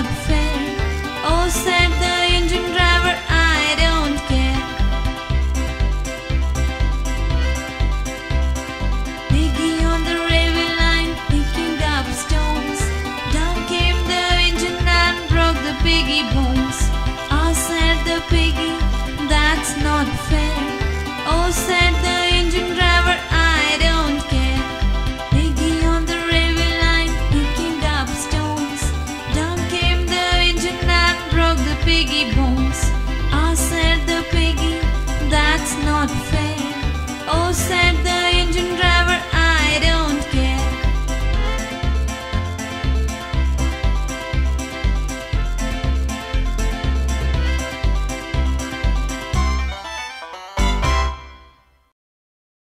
Oh, said the engine driver, I don't care. On the railway line, picking up stones. Down came the engine and broke the piggy bones. Oh, said the piggy, that's not fair. Oh, said piggy bones. I said